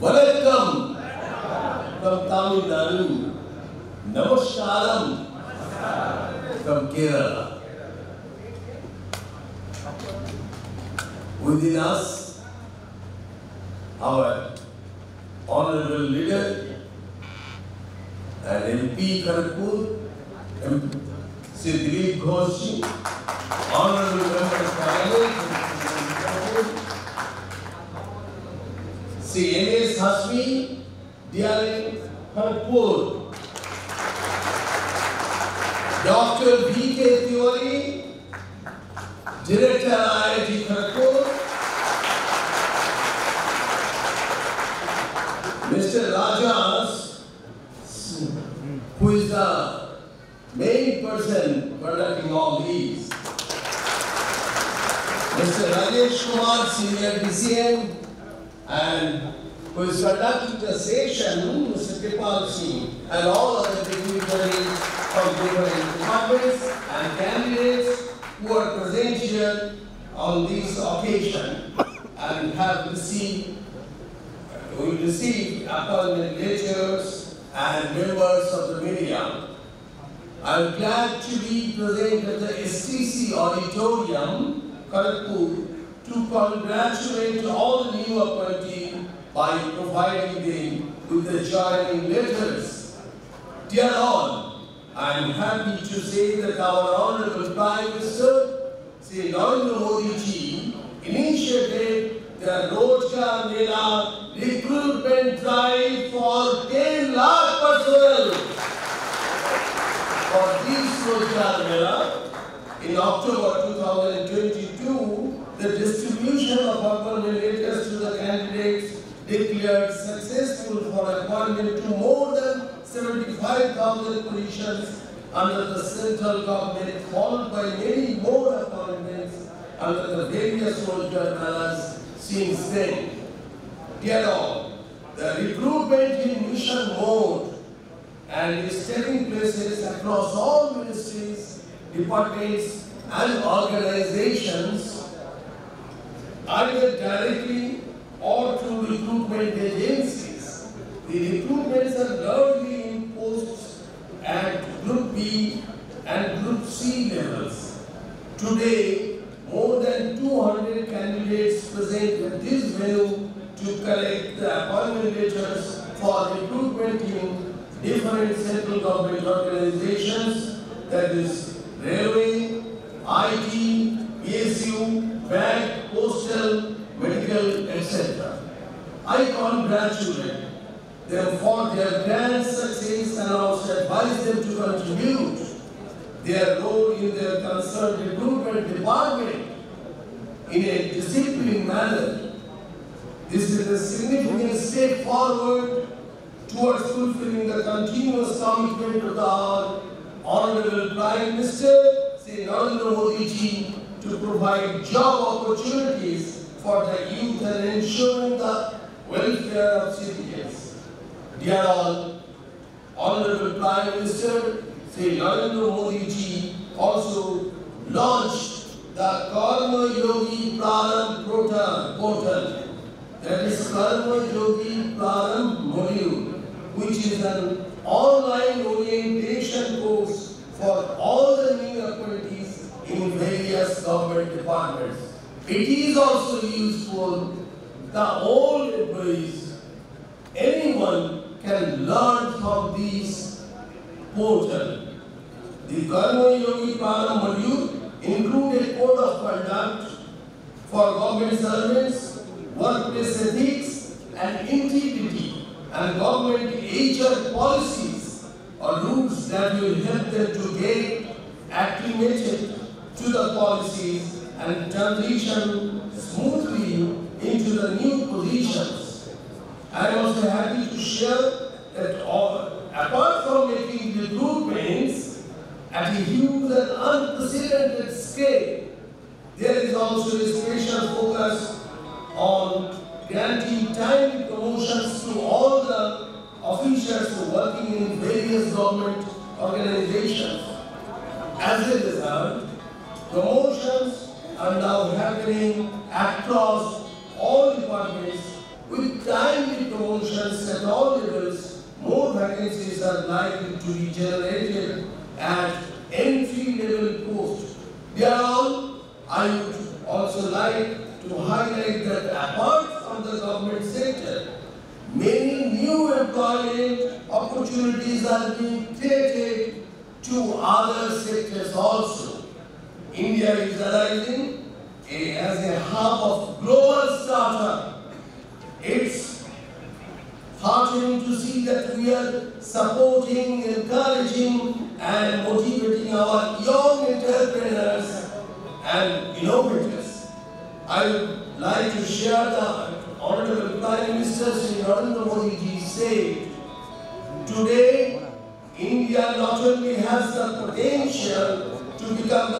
Vanakkam from Tamil Nadu. Namaskaram from Kerala. Within us, our honorable leader and MP Kharagpur, M- Sri Dilip Ghosh, honorable member of parliament, Sri N.S. Hasmi, DRM Kharagpur, Dr. V.K. Tewari, Director IIT Kharagpur, Mr. Rajas, who is the main person conducting all these. Mr. Rajesh Kumar, Senior DCM, and who is conducting the session, Mr. Hmm, Kripal Singh, and all other dignitaries from different departments and candidates who are present here on this occasion and have received we receive appointment letters and members of the media. I'm glad to be present at the STC Auditorium, Kharagpur, to congratulate all the new appointees by providing them with the joining letters. Dear all, I'm happy to say that our Honorable Prime Minister, Sri Narendra Modi ji, initiated the Rojgar Mela recruitment drive for 10 lakh personnel. For this Rojgar Mela, in October 2022, the distribution of appointment letters to the candidates declared successful for appointment to more than 75,000 positions under the central government, followed by many more appointments under the various Rojgar Melas since then. Dear all, the recruitment in mission mode and is taking places across all ministries, departments and organizations either directly or through recruitment agencies. The recruitments are largely in posts at Group B and Group C levels. Today, more than 200 candidates present at this venue to collect the appointment letters for recruitment in different central government organizations, that is railway, IT, PSU, bank, I congratulate them for their grand success and also advise them to contribute their role in their concerned recruitment department in a disciplined manner. This is a significant step forward towards fulfilling the continuous commitment of our Honorable Prime Minister, Sri Narendra Modi ji, to provide job opportunities for the youth and ensuring the welfare of citizens. Dear all, Honorable Prime Minister, Sri Narendra Modi ji also launched the Karma Yogi Prarambh portal, that is Karma Yogi Prarambh module, which is an online orientation course for all the new appointees in various government departments. It is also useful the old employees, anyone can learn from these portal. The Karma Yogi Prarambh module include a code of conduct for government servants, workplace ethics and integrity and government HR policies or rules that will help them to get acclimated to the policies and transition smoothly into the new positions. I am also happy to share that all, apart from making recruitments at a huge and unprecedented scale, there is also a special focus on granting timely promotions to all the officials working in various government organizations. As a result, promotions are now happening across all departments with timely promotions at all levels, more vacancies are likely to be generated at entry-level posts. Therefore, I would also like to highlight that apart from the government sector, many new employment opportunities are being created to other sectors also. India is arising a- eh, as a hub of global startup. It's heartening to see that we are supporting, encouraging, and motivating our young entrepreneurs and innovators. I would like to share the Honorable Prime Minister Sri Narendra Modi ji said, today India not only has the potential to become